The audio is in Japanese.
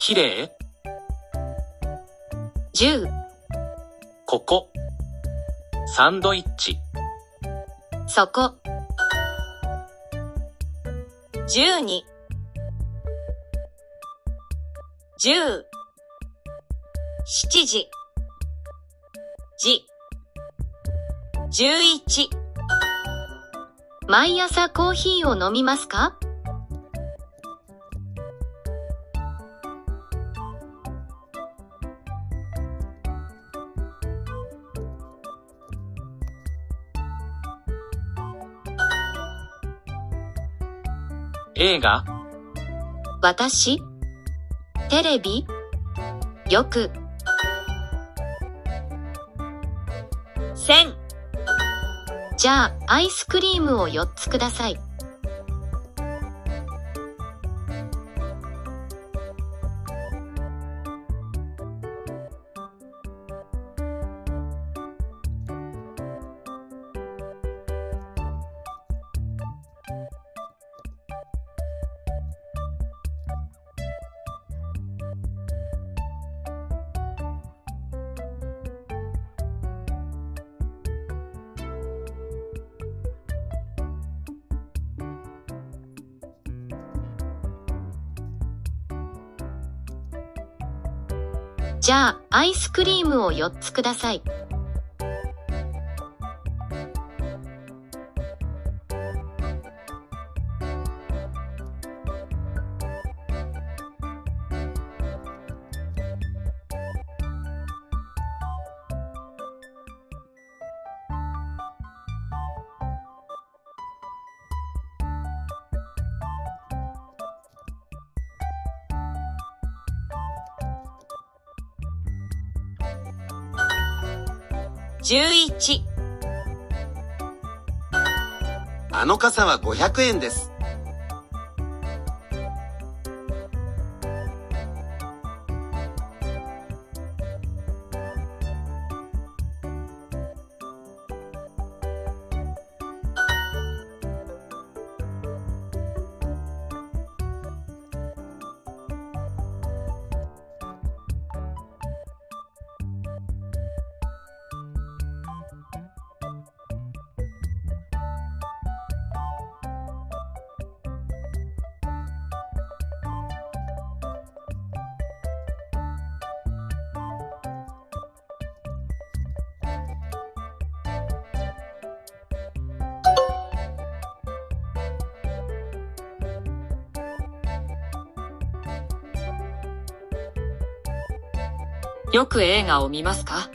きれい10、ここ。サンドイッチ。そこ。12、10、7時、時、11毎朝コーヒーを飲みますか？映画？私？テレビ？よく？1000じゃあアイスクリームを4つくださいじゃあアイスクリームを4つください。11あの傘は500円です。よく映画を見ますか？